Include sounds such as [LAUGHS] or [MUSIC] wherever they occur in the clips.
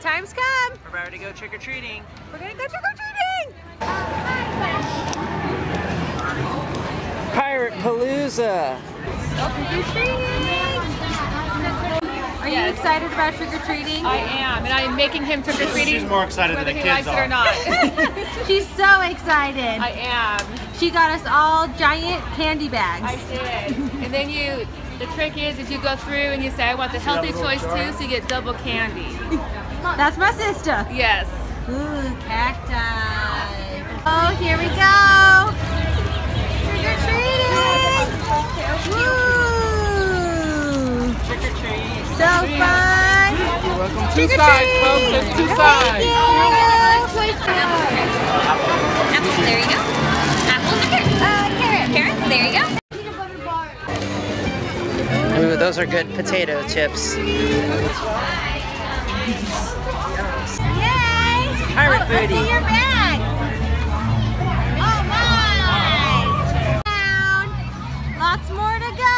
time's come. We're about to go trick or treating. We're gonna go trick or treating. Pirate Palooza. Are you excited about trick or treating? I am, and I am making him trick or treating. She's more excited than whether the kids likes it or are. not. [LAUGHS] She's so excited. I am. She got us all giant candy bags. I did. And then you, the trick is, is you go through and you say, I want the healthy choice too, so you get double candy. [LAUGHS] That's my sister. Yes. Ooh, cacti. Oh, here we go. Trick or treating. Woo. Trick or treat. So fun. Welcome Trick two or sides, folks. There's two sides. Apples, there you go. Apples or carrots? Uh, carrot. Carrots, there you go. Ooh, those are good potato chips. Pirate booty. What's in your bag? Oh my! Down. Lots more to go.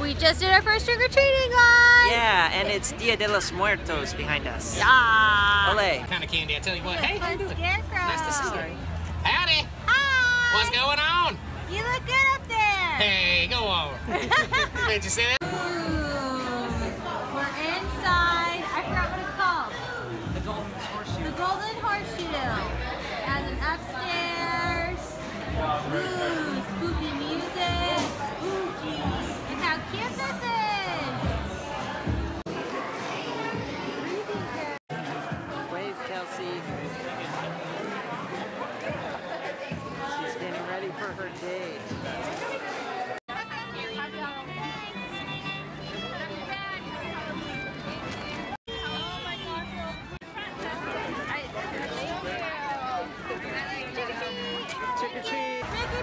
We just did our first trick or treating line. Yeah, and it's Dia de los Muertos behind us. Yeah. Ole. kind of candy. I tell you what. Hey, how you doing? Scarecrow. Nice to see you. Howdy. Hi. What's going on? You look good up there. Hey, go on. [LAUGHS] Did you see that? For her date. Trick or treat. Mickey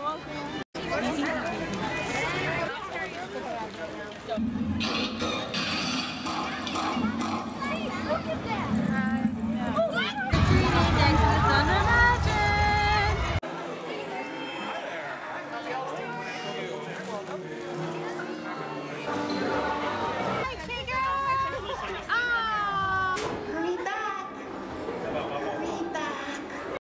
Thank you.